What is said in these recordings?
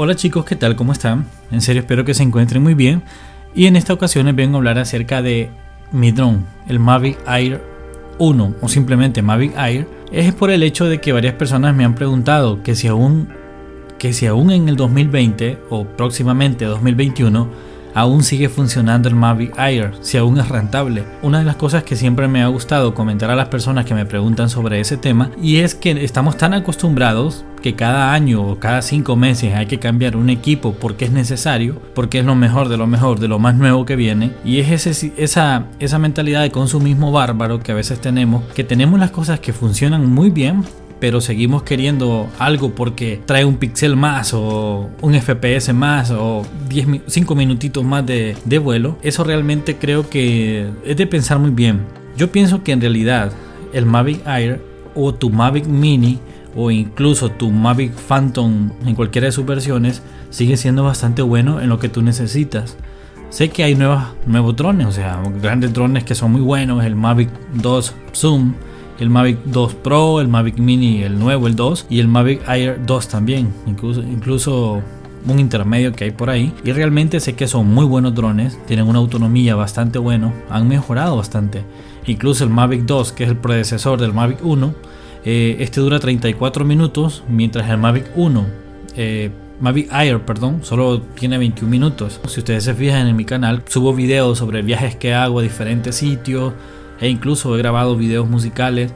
Hola chicos, ¿qué tal? ¿Cómo están? En serio espero que se encuentren muy bien. Y en esta ocasión les vengo a hablar acerca de mi drone, el Mavic Air 1 o simplemente Mavic Air. Es por el hecho de que varias personas me han preguntado que si aún, que si aún en el 2020 o próximamente 2021 aún sigue funcionando el Mavic Air, si aún es rentable. Una de las cosas que siempre me ha gustado comentar a las personas que me preguntan sobre ese tema y es que estamos tan acostumbrados que cada año o cada cinco meses hay que cambiar un equipo porque es necesario, porque es lo mejor de lo mejor, de lo más nuevo que viene. Y es ese, esa, esa mentalidad de consumismo bárbaro que a veces tenemos, que tenemos las cosas que funcionan muy bien, pero seguimos queriendo algo porque trae un pixel más o un FPS más o 10, 5 minutitos más de, de vuelo, eso realmente creo que es de pensar muy bien. Yo pienso que en realidad el Mavic Air o tu Mavic Mini o incluso tu Mavic Phantom en cualquiera de sus versiones sigue siendo bastante bueno en lo que tú necesitas. Sé que hay nuevos, nuevos drones, o sea, grandes drones que son muy buenos, el Mavic 2 Zoom, el Mavic 2 Pro, el Mavic Mini, el nuevo, el 2 y el Mavic Air 2 también, incluso, incluso un intermedio que hay por ahí y realmente sé que son muy buenos drones, tienen una autonomía bastante bueno, han mejorado bastante. Incluso el Mavic 2, que es el predecesor del Mavic 1, eh, este dura 34 minutos, mientras el Mavic 1, eh, Mavic Air, perdón, solo tiene 21 minutos. Si ustedes se fijan en mi canal, subo videos sobre viajes que hago a diferentes sitios, e incluso he grabado videos musicales.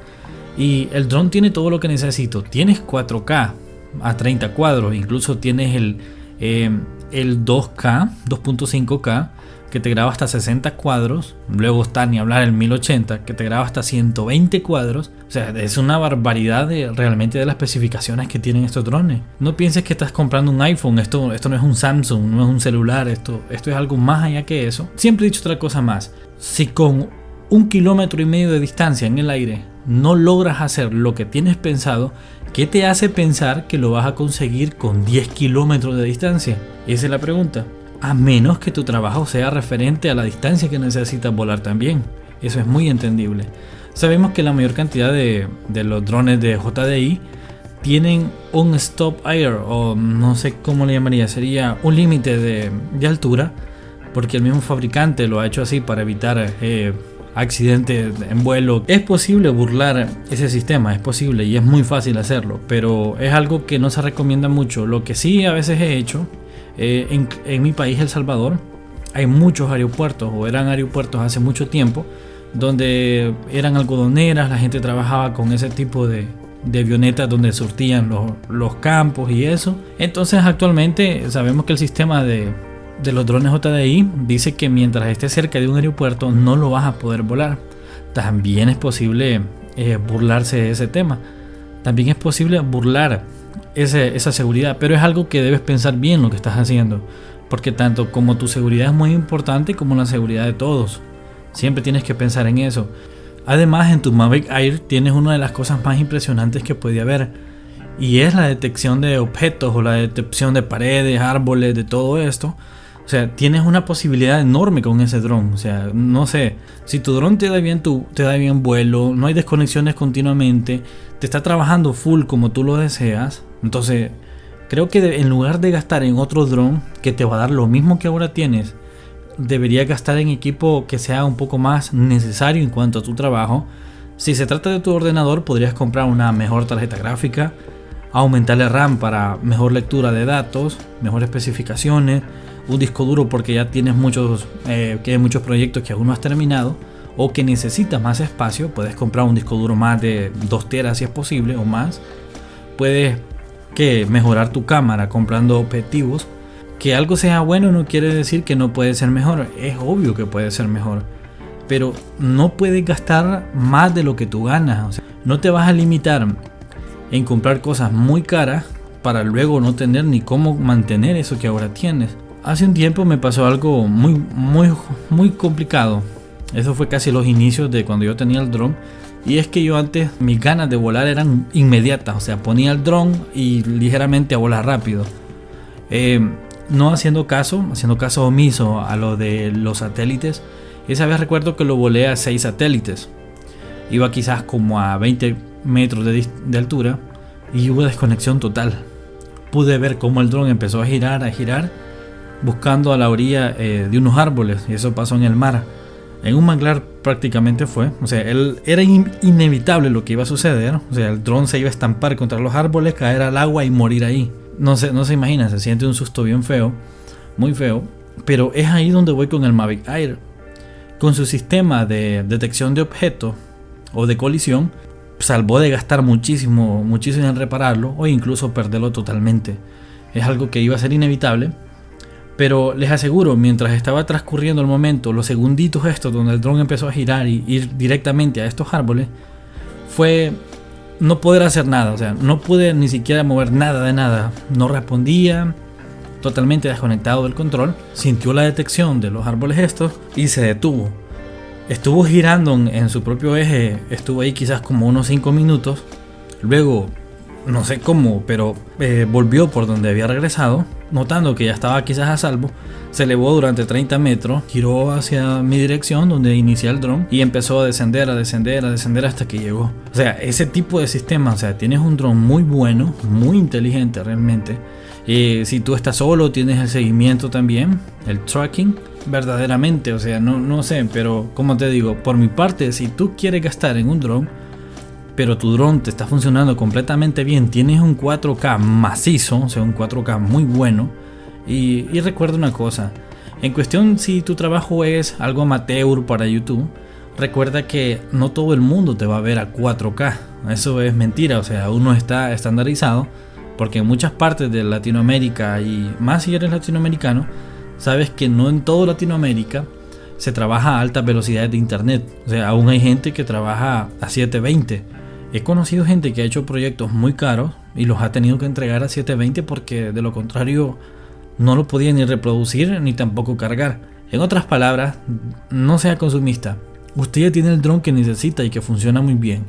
Y el drone tiene todo lo que necesito. Tienes 4K a 30 cuadros, incluso tienes el, eh, el 2K, 2.5K, que te graba hasta 60 cuadros. Luego está ni hablar el 1080, que te graba hasta 120 cuadros. O sea, es una barbaridad realmente de las especificaciones que tienen estos drones. No pienses que estás comprando un iPhone, esto, esto no es un Samsung, no es un celular, esto, esto es algo más allá que eso. Siempre he dicho otra cosa más. Si con un kilómetro y medio de distancia en el aire no logras hacer lo que tienes pensado, ¿qué te hace pensar que lo vas a conseguir con 10 kilómetros de distancia? Esa es la pregunta. A menos que tu trabajo sea referente a la distancia que necesitas volar también. Eso es muy entendible. Sabemos que la mayor cantidad de, los drones de JDI tienen un stop air o no sé cómo le llamaría, sería un límite de, altura porque el mismo fabricante lo ha hecho así para evitar eh, accidente en vuelo. Es posible burlar ese sistema, es posible y es muy fácil hacerlo, pero es algo que no se recomienda mucho. Lo que sí a veces he hecho, eh, en, mi país, El Salvador, hay muchos aeropuertos, o eran aeropuertos hace mucho tiempo, donde eran algodoneras, la gente trabajaba con ese tipo de, de avionetas donde surtían los, los campos y eso. Entonces actualmente sabemos que el sistema de de los drones JDI dice que mientras estés cerca de un aeropuerto no lo vas a poder volar. También es posible eh, burlarse de ese tema. También es posible burlar esa seguridad, pero es algo que debes pensar bien lo que estás haciendo. Porque tanto como tu seguridad es muy importante como la seguridad de todos. Siempre tienes que pensar en eso. Además, en tu Mavic Air tienes una de las cosas más impresionantes que puede haber. Y es la detección de objetos o la detección de paredes, árboles, de todo esto o sea, tienes una posibilidad enorme con ese dron. O sea, no sé, si tu dron te da bien tu, te da bien vuelo, no hay desconexiones continuamente, te está trabajando full como tú lo deseas. Entonces, creo que en lugar de gastar en otro dron que te va a dar lo mismo que ahora tienes, debería gastar en equipo que sea un poco más necesario en cuanto a tu trabajo. Si se trata de tu ordenador, podrías comprar una mejor tarjeta gráfica, aumentarle RAM para mejor lectura de datos, mejores especificaciones un disco duro porque ya tienes muchos, eh, que hay muchos proyectos que aún no has terminado o que necesitas más espacio, puedes comprar un disco duro más de 2 teras si es posible o más. Puedes que mejorar tu cámara comprando objetivos. Que algo sea bueno no quiere decir que no puede ser mejor. Es obvio que puede ser mejor. Pero no puedes gastar más de lo que tú ganas. no te vas a limitar en comprar cosas muy caras para luego no tener ni cómo mantener eso que ahora tienes. Hace un tiempo me pasó algo muy, muy, muy complicado. Eso fue casi los inicios de cuando yo tenía el dron. Y es que yo antes mis ganas de volar eran inmediatas. O sea, ponía el dron y ligeramente a volar rápido. Eh, no haciendo caso, haciendo caso omiso a lo de los satélites. Esa vez recuerdo que lo volé a 6 satélites. Iba quizás como a 20 metros de, altura y hubo desconexión total. pude ver cómo el dron empezó a girar, a girar, buscando a la orilla eh, de unos árboles, y eso pasó en el mar. En un manglar prácticamente fue, o sea, él, era inevitable lo que iba a suceder, o sea, el dron se iba a estampar contra los árboles, caer al agua y morir ahí. No se, no se imagina, se siente un susto bien feo, muy feo, pero es ahí donde voy con el Mavic Air. Con su sistema de detección de objetos o de colisión, salvó de gastar muchísimo, muchísimo en repararlo o incluso perderlo totalmente. Es algo que iba a ser inevitable, pero les aseguro, mientras estaba transcurriendo el momento, los segunditos estos donde el dron empezó a girar y ir directamente a estos árboles, fue no poder hacer nada, o sea, no pude ni siquiera mover nada de nada, no respondía, totalmente desconectado del control, sintió la detección de los árboles estos y se detuvo. Estuvo girando en, su propio eje, estuvo ahí quizás como unos 5 minutos, luego no sé cómo, pero eh, volvió por donde había regresado, notando que ya estaba quizás a salvo, se elevó durante 30 metros, giró hacia mi dirección donde inicia el dron y empezó a descender, a descender, a descender hasta que llegó. O sea, ese tipo de sistema, o sea, tienes un dron muy bueno, muy inteligente realmente. Y si tú estás solo, tienes el seguimiento también, el tracking verdaderamente, o sea, no, no sé, pero como te digo, por mi parte, si tú quieres gastar en un dron, pero tu dron te está funcionando completamente bien, tienes un 4K macizo, o sea, un 4K muy bueno, y, y recuerda una cosa, en cuestión si tu trabajo es algo amateur para YouTube, recuerda que no todo el mundo te va a ver a 4K, eso es mentira, o sea, uno está estandarizado, porque en muchas partes de Latinoamérica y más si eres latinoamericano, sabes que no en toda Latinoamérica se trabaja a altas velocidades de internet. O sea, aún hay gente que trabaja a 720. He conocido gente que ha hecho proyectos muy caros y los ha tenido que entregar a 720 porque de lo contrario no lo podía ni reproducir ni tampoco cargar. En otras palabras, no sea consumista. Usted ya tiene el dron que necesita y que funciona muy bien.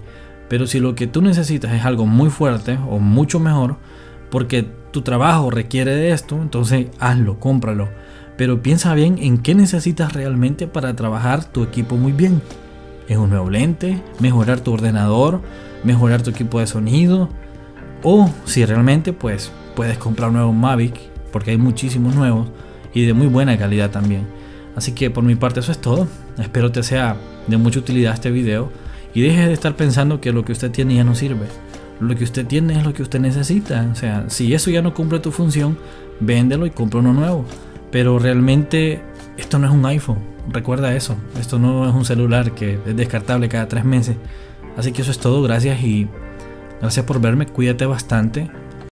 Pero si lo que tú necesitas es algo muy fuerte o mucho mejor, porque tu trabajo requiere de esto, entonces hazlo, cómpralo pero piensa bien en qué necesitas realmente para trabajar tu equipo muy bien. ¿Es un nuevo lente? ¿Mejorar tu ordenador? ¿Mejorar tu equipo de sonido? O si realmente pues puedes comprar un nuevo Mavic, porque hay muchísimos nuevos y de muy buena calidad también. Así que por mi parte eso es todo. Espero te sea de mucha utilidad este video y deje de estar pensando que lo que usted tiene ya no sirve. Lo que usted tiene es lo que usted necesita. O sea, si eso ya no cumple tu función, véndelo y compra uno nuevo. Pero realmente esto no es un iPhone. Recuerda eso. Esto no es un celular que es descartable cada tres meses. Así que eso es todo. Gracias y gracias por verme. Cuídate bastante.